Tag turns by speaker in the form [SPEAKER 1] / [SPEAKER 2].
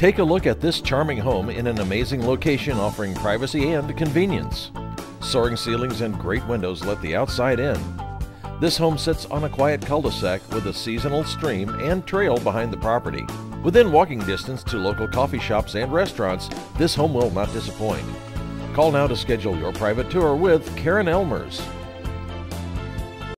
[SPEAKER 1] Take a look at this charming home in an amazing location offering privacy and convenience. Soaring ceilings and great windows let the outside in. This home sits on a quiet cul-de-sac with a seasonal stream and trail behind the property. Within walking distance to local coffee shops and restaurants, this home will not disappoint. Call now to schedule your private tour with Karen Elmers.